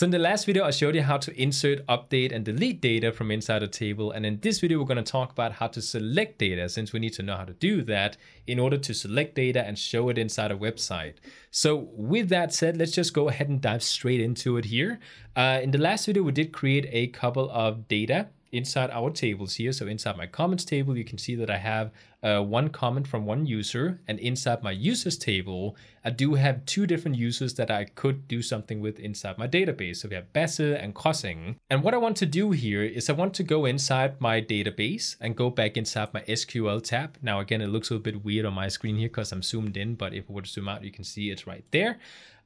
So in the last video, I showed you how to insert, update, and delete data from inside a table. And in this video, we're going to talk about how to select data since we need to know how to do that in order to select data and show it inside a website. So with that said, let's just go ahead and dive straight into it here. Uh, in the last video, we did create a couple of data inside our tables here. So inside my comments table, you can see that I have uh, one comment from one user. And inside my users table, I do have two different users that I could do something with inside my database. So we have Basse and Krossing. And what I want to do here is I want to go inside my database and go back inside my SQL tab. Now, again, it looks a little bit weird on my screen here because I'm zoomed in, but if I were to zoom out, you can see it's right there.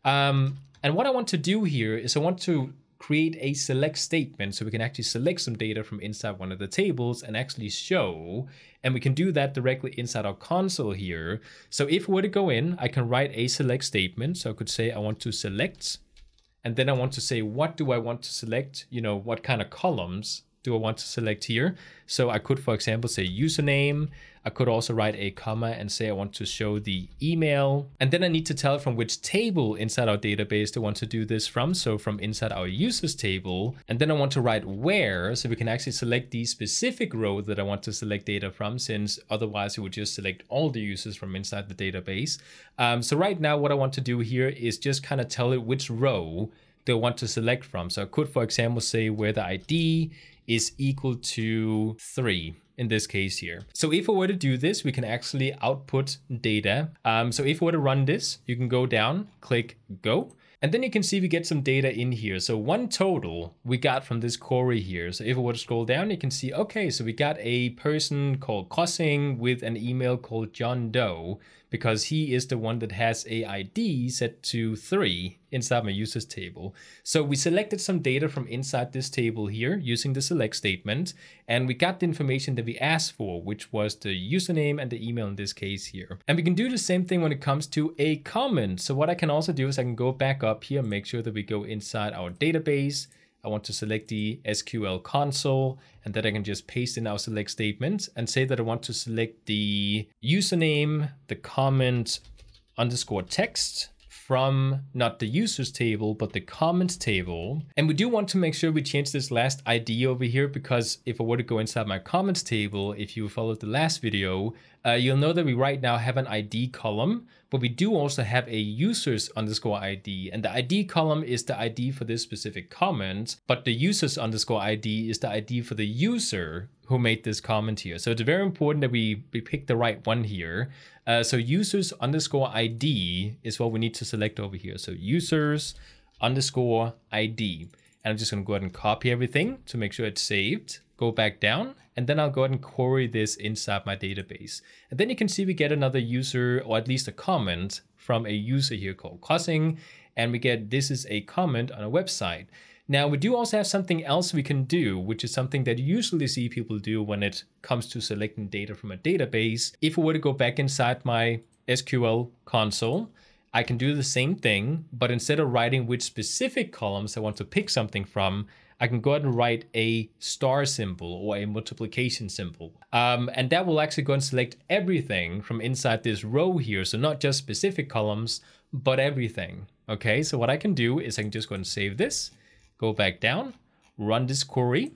Um, and what I want to do here is I want to create a select statement so we can actually select some data from inside one of the tables and actually show. And we can do that directly inside our console here. So if we were to go in, I can write a select statement. So I could say I want to select, and then I want to say, what do I want to select? You know, what kind of columns do I want to select here? So I could, for example, say username. I could also write a comma and say I want to show the email. And then I need to tell from which table inside our database I want to do this from. So from inside our users table. And then I want to write where, so we can actually select the specific row that I want to select data from, since otherwise it would just select all the users from inside the database. Um, so right now, what I want to do here is just kind of tell it which row they want to select from. So I could, for example, say where the ID is equal to 3 in this case here. So if we were to do this, we can actually output data. Um, so if we were to run this, you can go down, click go, and then you can see we get some data in here. So one total we got from this query here. So if we were to scroll down, you can see, okay, so we got a person called Krossing with an email called John Doe because he is the one that has a ID set to three inside my users table. So we selected some data from inside this table here using the select statement, and we got the information that we asked for, which was the username and the email in this case here. And we can do the same thing when it comes to a comment. So what I can also do is I can go back up here, make sure that we go inside our database, I want to select the SQL console and then I can just paste in our select statement and say that I want to select the username, the comment underscore text from not the users table, but the comments table. And we do want to make sure we change this last ID over here because if I were to go inside my comments table, if you followed the last video, uh, you'll know that we right now have an ID column, but we do also have a users underscore ID. And the ID column is the ID for this specific comment, but the users underscore ID is the ID for the user who made this comment here. So it's very important that we, we pick the right one here. Uh, so users underscore ID is what we need to select over here. So users underscore ID. And I'm just gonna go ahead and copy everything to make sure it's saved. Go back down, and then I'll go ahead and query this inside my database. And then you can see we get another user, or at least a comment from a user here called Krossing, and we get this is a comment on a website. Now, we do also have something else we can do, which is something that you usually see people do when it comes to selecting data from a database. If we were to go back inside my SQL console, I can do the same thing, but instead of writing which specific columns I want to pick something from, I can go ahead and write a star symbol or a multiplication symbol. Um, and that will actually go and select everything from inside this row here. So not just specific columns, but everything. Okay, so what I can do is I can just go and save this go back down, run this query,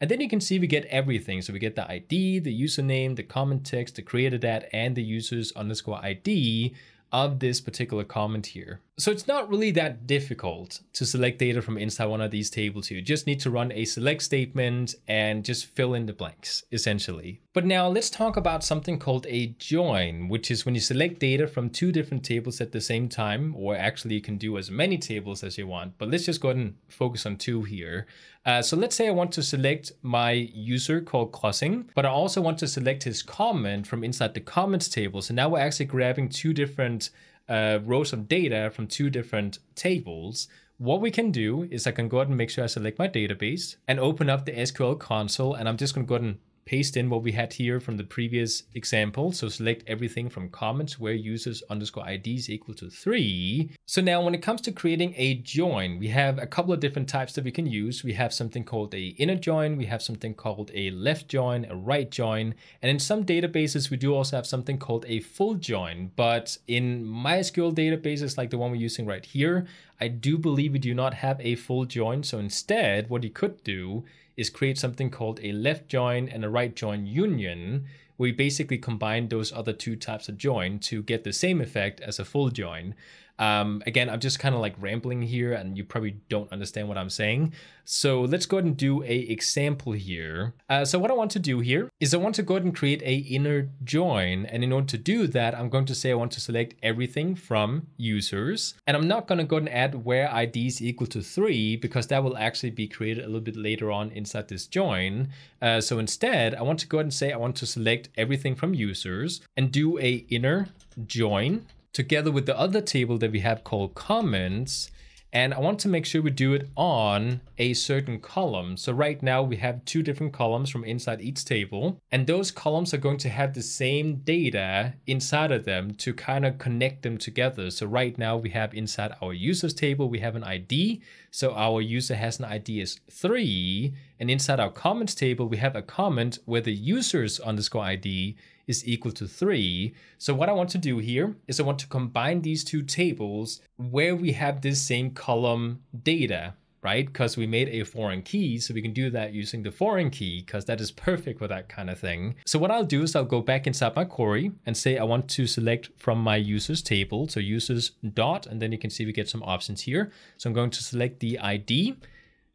and then you can see we get everything. So we get the ID, the username, the comment text, the created at, and the users underscore ID of this particular comment here. So it's not really that difficult to select data from inside one of these tables You just need to run a select statement and just fill in the blanks, essentially. But now let's talk about something called a join, which is when you select data from two different tables at the same time, or actually you can do as many tables as you want. But let's just go ahead and focus on two here. Uh, so let's say I want to select my user called Krossing, but I also want to select his comment from inside the comments table. So now we're actually grabbing two different uh, rows of data from two different tables. What we can do is I can go ahead and make sure I select my database and open up the SQL console. And I'm just going to go ahead and paste in what we had here from the previous example. So select everything from comments where users underscore IDs equal to three. So now when it comes to creating a join, we have a couple of different types that we can use. We have something called a inner join. We have something called a left join, a right join. And in some databases, we do also have something called a full join. But in MySQL databases like the one we're using right here, I do believe we do not have a full join. So instead, what you could do is create something called a left join and a right join union, we basically combine those other two types of join to get the same effect as a full join. Um, again, I'm just kind of like rambling here and you probably don't understand what I'm saying. So let's go ahead and do a example here. Uh, so what I want to do here is I want to go ahead and create a inner join. And in order to do that, I'm going to say I want to select everything from users. And I'm not going to go ahead and add where IDs equal to three because that will actually be created a little bit later on inside this join. Uh, so instead, I want to go ahead and say I want to select everything from users and do a inner join together with the other table that we have called comments. And I want to make sure we do it on a certain column. So right now we have two different columns from inside each table. And those columns are going to have the same data inside of them to kind of connect them together. So right now we have inside our users table, we have an ID. So our user has an ID as three. And inside our comments table, we have a comment where the user's underscore ID is equal to 3. So what I want to do here is I want to combine these two tables where we have this same column data, right? Because we made a foreign key, so we can do that using the foreign key because that is perfect for that kind of thing. So what I'll do is I'll go back inside my query and say I want to select from my users table, so users dot, and then you can see we get some options here. So I'm going to select the ID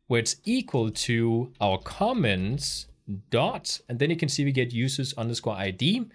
where it's equal to our comments dot, and then you can see we get users underscore ID,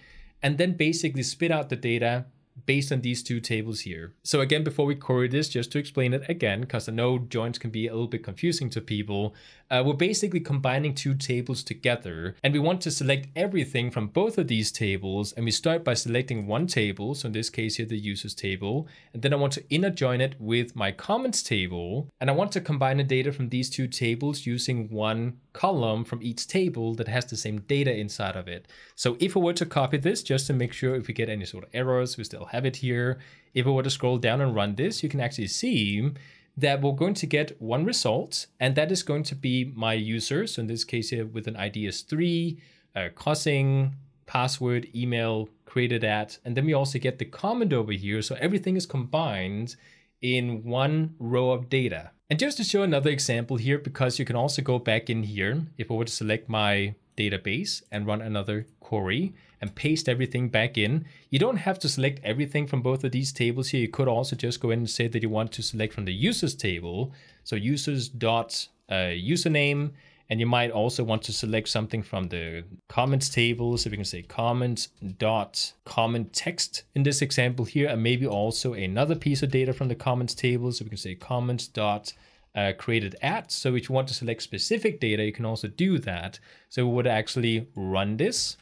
and then basically spit out the data based on these two tables here. So again, before we query this, just to explain it again, because I know joins can be a little bit confusing to people, uh, we're basically combining two tables together and we want to select everything from both of these tables. And we start by selecting one table. So in this case here, the users table. And then I want to inner join it with my comments table. And I want to combine the data from these two tables using one column from each table that has the same data inside of it. So if I were to copy this, just to make sure if we get any sort of errors, we still have it here. If I were to scroll down and run this, you can actually see that we're going to get one result, and that is going to be my user. So in this case here with an ID is three, uh, Krossing, password, email, created at, and then we also get the comment over here. So everything is combined in one row of data. And just to show another example here, because you can also go back in here, if I were to select my database and run another query and paste everything back in. You don't have to select everything from both of these tables here. You could also just go in and say that you want to select from the users table. So users dot uh, username, and you might also want to select something from the comments table. So we can say comments dot comment text in this example here, and maybe also another piece of data from the comments table. So we can say comments dot uh, created at. So if you want to select specific data, you can also do that. So we would actually run this,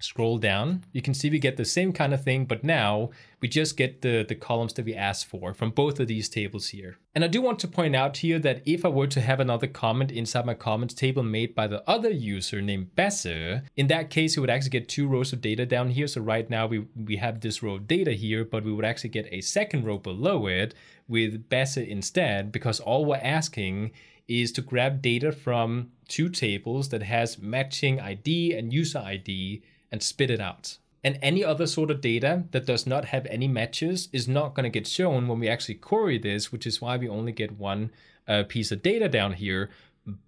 scroll down. You can see we get the same kind of thing, but now we just get the, the columns that we asked for from both of these tables here. And I do want to point out here that if I were to have another comment inside my comments table made by the other user named Besser, in that case, we would actually get two rows of data down here. So right now we, we have this row of data here, but we would actually get a second row below it with Besser instead, because all we're asking is to grab data from two tables that has matching ID and user ID and spit it out. And any other sort of data that does not have any matches is not going to get shown when we actually query this, which is why we only get one uh, piece of data down here.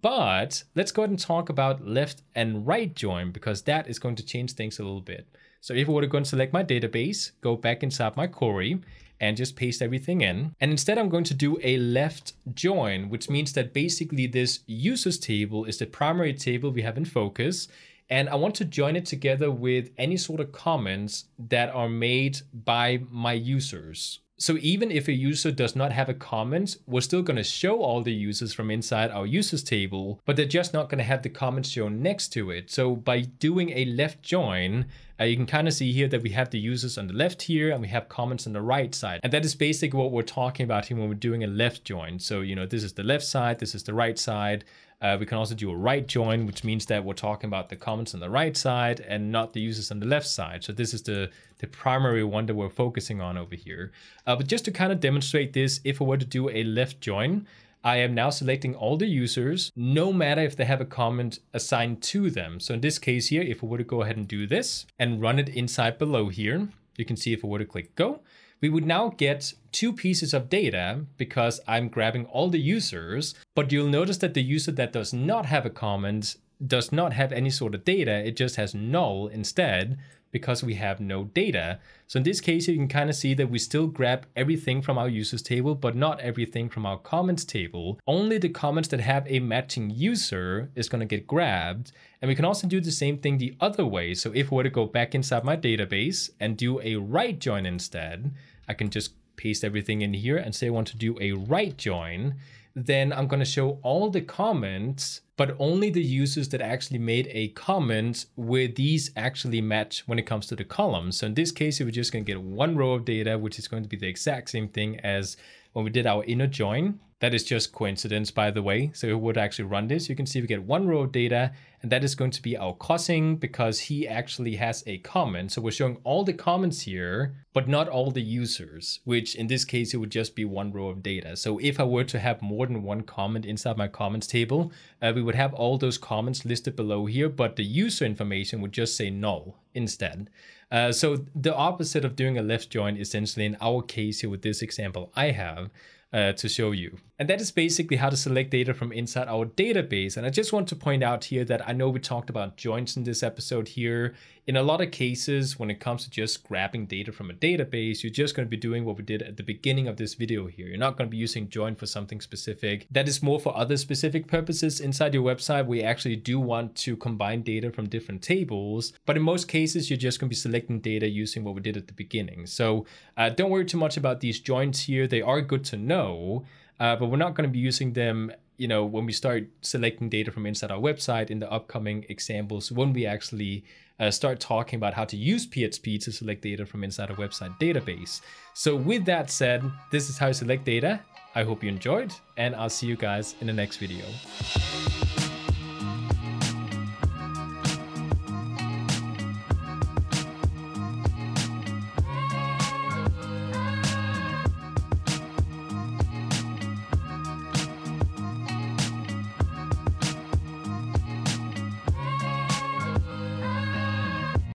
But let's go ahead and talk about left and right join because that is going to change things a little bit. So if I were to go and select my database, go back inside my query and just paste everything in. And instead I'm going to do a left join, which means that basically this users table is the primary table we have in focus and I want to join it together with any sort of comments that are made by my users. So even if a user does not have a comment, we're still going to show all the users from inside our users table, but they're just not going to have the comments shown next to it. So by doing a left join, uh, you can kind of see here that we have the users on the left here and we have comments on the right side. And that is basically what we're talking about here when we're doing a left join. So, you know, this is the left side, this is the right side. Uh, we can also do a right join, which means that we're talking about the comments on the right side and not the users on the left side. So this is the, the primary one that we're focusing on over here. Uh, but just to kind of demonstrate this, if I were to do a left join, I am now selecting all the users, no matter if they have a comment assigned to them. So in this case here, if I were to go ahead and do this and run it inside below here, you can see if I were to click go, we would now get two pieces of data because I'm grabbing all the users, but you'll notice that the user that does not have a comment does not have any sort of data, it just has null instead because we have no data. So in this case, you can kind of see that we still grab everything from our users table, but not everything from our comments table. Only the comments that have a matching user is going to get grabbed. And we can also do the same thing the other way. So if we were to go back inside my database and do a right join instead, I can just paste everything in here and say I want to do a right join then I'm going to show all the comments, but only the users that actually made a comment where these actually match when it comes to the columns. So in this case, we're just going to get one row of data, which is going to be the exact same thing as when we did our inner join. That is just coincidence, by the way. So it would actually run this. You can see we get one row of data, and that is going to be our cousin because he actually has a comment. So we're showing all the comments here, but not all the users, which in this case, it would just be one row of data. So if I were to have more than one comment inside my comments table, uh, we would have all those comments listed below here, but the user information would just say null instead. Uh, so the opposite of doing a left join, essentially in our case here with this example I have, uh, to show you. And that is basically how to select data from inside our database. And I just want to point out here that I know we talked about joins in this episode here. In a lot of cases, when it comes to just grabbing data from a database, you're just going to be doing what we did at the beginning of this video here. You're not going to be using join for something specific. That is more for other specific purposes inside your website. We actually do want to combine data from different tables. But in most cases, you're just going to be selecting data using what we did at the beginning. So uh, don't worry too much about these joins here. They are good to know uh, but we're not going to be using them you know when we start selecting data from inside our website in the upcoming examples when we actually uh, start talking about how to use php to select data from inside a website database. So with that said this is how you select data. I hope you enjoyed and i'll see you guys in the next video